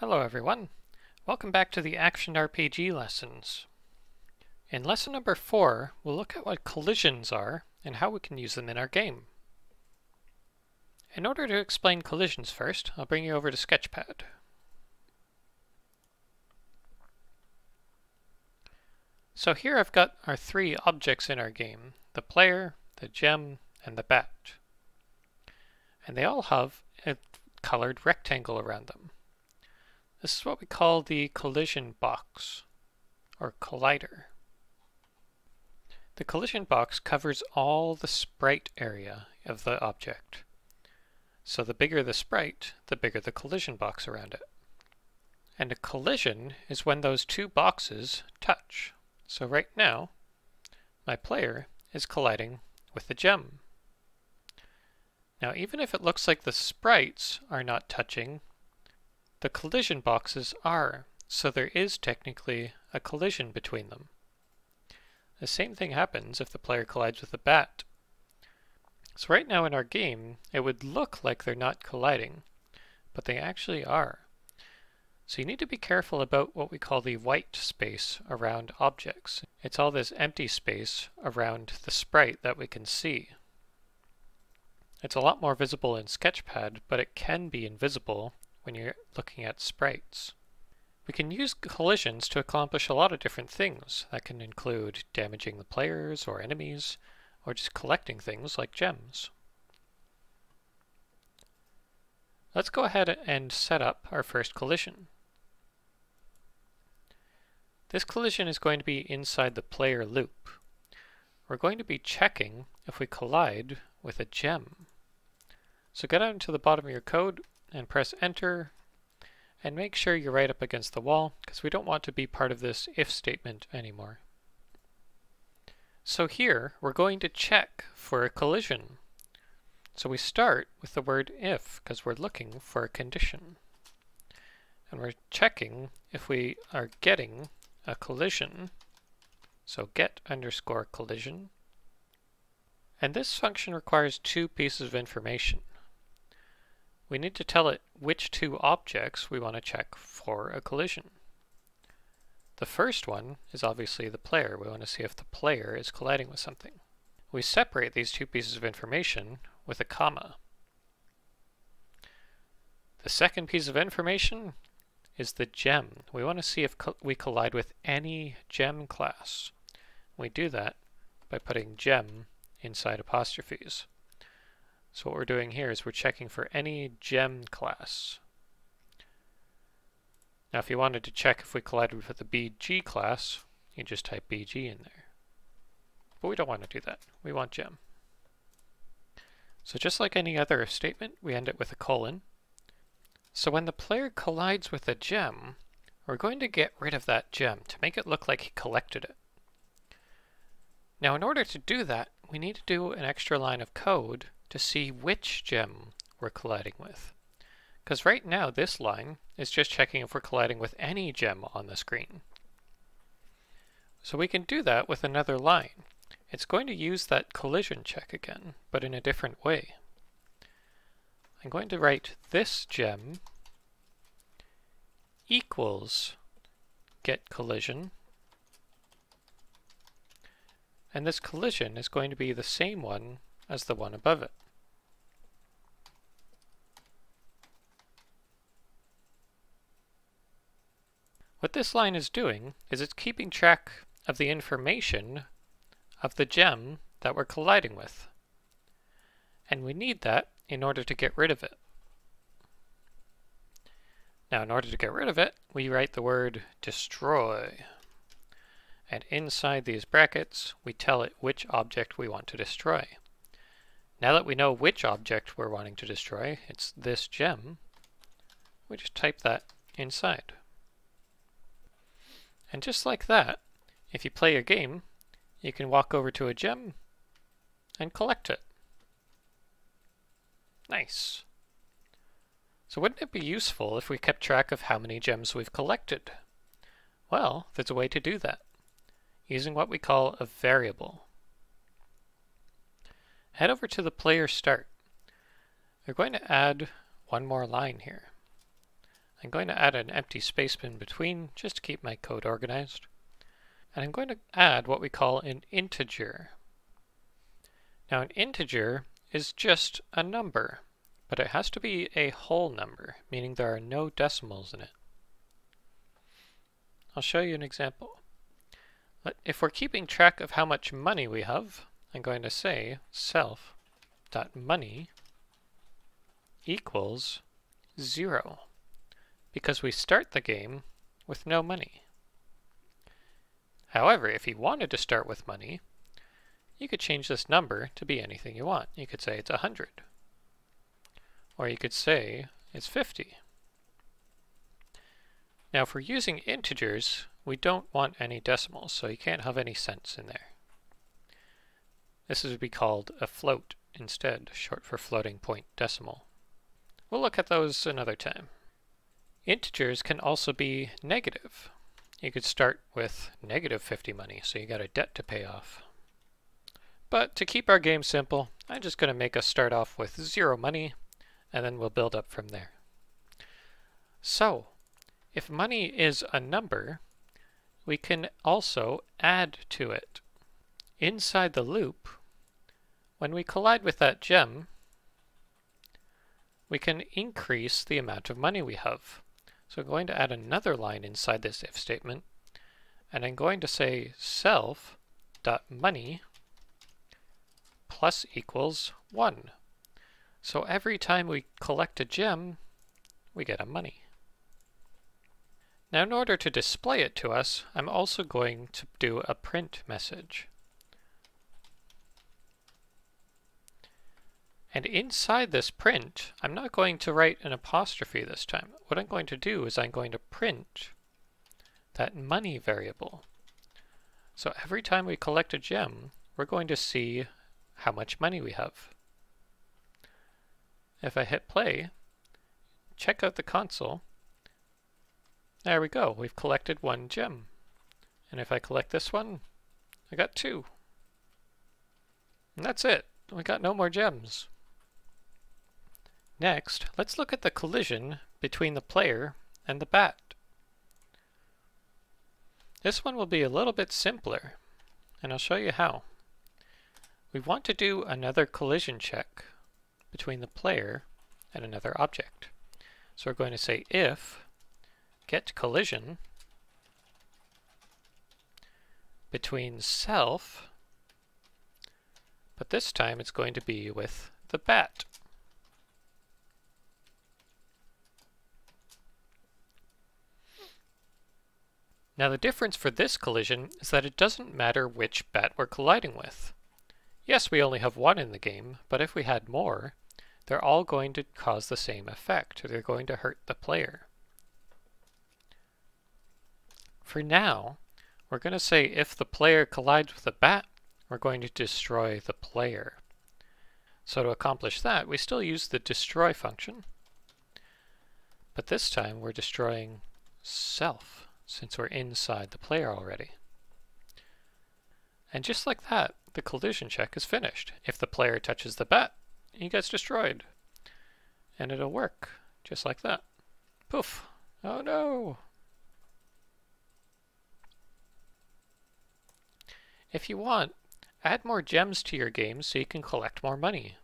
Hello everyone. Welcome back to the Action RPG lessons. In lesson number 4, we'll look at what collisions are and how we can use them in our game. In order to explain collisions first, I'll bring you over to Sketchpad. So here I've got our three objects in our game, the player, the gem, and the bat. And they all have a colored rectangle around them. This is what we call the collision box, or collider. The collision box covers all the sprite area of the object. So the bigger the sprite, the bigger the collision box around it. And a collision is when those two boxes touch. So right now, my player is colliding with the gem. Now even if it looks like the sprites are not touching, the collision boxes are, so there is technically a collision between them. The same thing happens if the player collides with a bat. So right now in our game, it would look like they're not colliding, but they actually are. So you need to be careful about what we call the white space around objects. It's all this empty space around the sprite that we can see. It's a lot more visible in Sketchpad, but it can be invisible when you're looking at sprites. We can use collisions to accomplish a lot of different things. That can include damaging the players or enemies, or just collecting things like gems. Let's go ahead and set up our first collision. This collision is going to be inside the player loop. We're going to be checking if we collide with a gem. So get out to the bottom of your code and press enter and make sure you're right up against the wall because we don't want to be part of this if statement anymore. So here we're going to check for a collision. So we start with the word if because we're looking for a condition. And we're checking if we are getting a collision. So get underscore collision. And this function requires two pieces of information we need to tell it which two objects we want to check for a collision. The first one is obviously the player. We want to see if the player is colliding with something. We separate these two pieces of information with a comma. The second piece of information is the gem. We want to see if co we collide with any gem class. We do that by putting gem inside apostrophes. So what we're doing here is we're checking for any gem class. Now if you wanted to check if we collided with the BG class, you just type BG in there. But we don't want to do that. We want gem. So just like any other statement, we end it with a colon. So when the player collides with a gem, we're going to get rid of that gem to make it look like he collected it. Now in order to do that, we need to do an extra line of code to see which gem we're colliding with. Because right now this line is just checking if we're colliding with any gem on the screen. So we can do that with another line. It's going to use that collision check again, but in a different way. I'm going to write this gem equals get collision and this collision is going to be the same one as the one above it. What this line is doing is it's keeping track of the information of the gem that we're colliding with. And we need that in order to get rid of it. Now in order to get rid of it, we write the word destroy. And inside these brackets, we tell it which object we want to destroy. Now that we know which object we're wanting to destroy, it's this gem, we just type that inside. And just like that, if you play a game, you can walk over to a gem and collect it. Nice. So wouldn't it be useful if we kept track of how many gems we've collected? Well, there's a way to do that, using what we call a variable head over to the player start. We're going to add one more line here. I'm going to add an empty space in between just to keep my code organized. And I'm going to add what we call an integer. Now an integer is just a number, but it has to be a whole number, meaning there are no decimals in it. I'll show you an example. If we're keeping track of how much money we have, I'm going to say self.money equals zero, because we start the game with no money. However, if you wanted to start with money, you could change this number to be anything you want. You could say it's 100. Or you could say it's 50. Now if we're using integers, we don't want any decimals, so you can't have any cents in there. This would be called a float instead, short for floating point decimal. We'll look at those another time. Integers can also be negative. You could start with negative 50 money, so you got a debt to pay off. But to keep our game simple, I'm just going to make us start off with zero money, and then we'll build up from there. So, if money is a number, we can also add to it. Inside the loop, when we collide with that gem, we can increase the amount of money we have. So I'm going to add another line inside this if statement, and I'm going to say self.money plus equals 1. So every time we collect a gem, we get a money. Now in order to display it to us, I'm also going to do a print message. And inside this print, I'm not going to write an apostrophe this time. What I'm going to do is I'm going to print that money variable. So every time we collect a gem, we're going to see how much money we have. If I hit play, check out the console, there we go, we've collected one gem. And if I collect this one, I got two. And that's it, we got no more gems. Next, let's look at the collision between the player and the bat. This one will be a little bit simpler, and I'll show you how. We want to do another collision check between the player and another object. So we're going to say if get collision between self, but this time it's going to be with the bat. Now the difference for this collision is that it doesn't matter which bat we're colliding with. Yes, we only have one in the game, but if we had more, they're all going to cause the same effect. They're going to hurt the player. For now, we're going to say if the player collides with a bat, we're going to destroy the player. So to accomplish that, we still use the destroy function, but this time we're destroying self since we're inside the player already. And just like that, the collision check is finished. If the player touches the bat, he gets destroyed. And it'll work, just like that. Poof! Oh no! If you want, add more gems to your game so you can collect more money.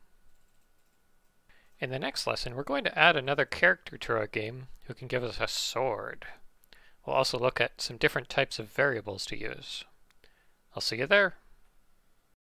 In the next lesson, we're going to add another character to our game who can give us a sword. We'll also look at some different types of variables to use. I'll see you there.